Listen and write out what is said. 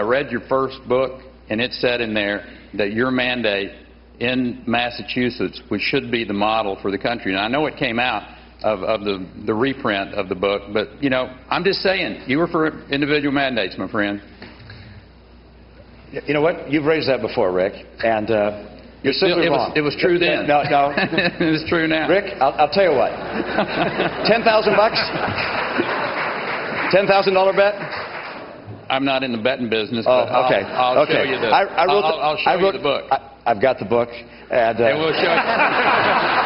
I read your first book, and it said in there that your mandate in Massachusetts, which should be the model for the country. And I know it came out of, of the, the reprint of the book, but, you know, I'm just saying, you were for individual mandates, my friend. You know what? You've raised that before, Rick, and uh, you're simply it, was, wrong. it was true then. No, no. it's true now. Rick, I'll, I'll tell you what. Ten thousand bucks. Ten thousand dollar bet. I'm not in the betting business, Oh, but I'll- okay. I'll, okay. show you the. I, I wrote. I'll, the- I'll show I wrote, you the book. I, I've got the book, and, uh, and we'll show you.